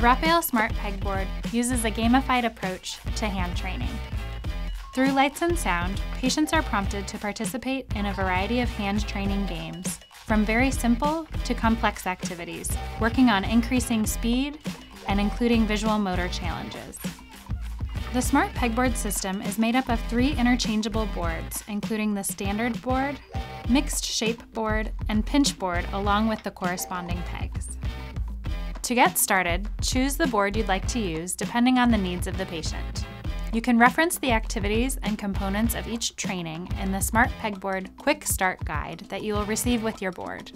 Rapael Smart Pegboard uses a gamified approach to hand training. Through lights and sound, patients are prompted to participate in a variety of hand training games, from very simple to complex activities, working on increasing speed and including visual motor challenges. The Smart Pegboard system is made up of three interchangeable boards, including the standard board, mixed shape board, and pinch board along with the corresponding pegs. To get started, choose the board you'd like to use depending on the needs of the patient. You can reference the activities and components of each training in the Smart Pegboard Quick Start Guide that you will receive with your board.